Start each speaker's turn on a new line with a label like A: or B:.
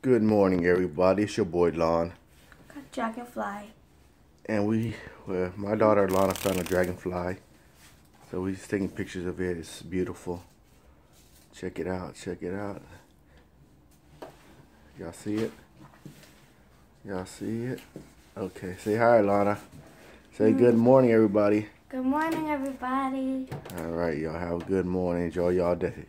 A: Good morning, everybody. It's your boy Lon,
B: Got dragonfly.
A: and we, well, my daughter Lana found a dragonfly, so we're just taking pictures of it. It's beautiful. Check it out. Check it out. Y'all see it? Y'all see it? Okay. Say hi, Lana. Say good mm. morning, everybody.
B: Good morning, everybody.
A: All right, y'all have a good morning. Enjoy y'all day.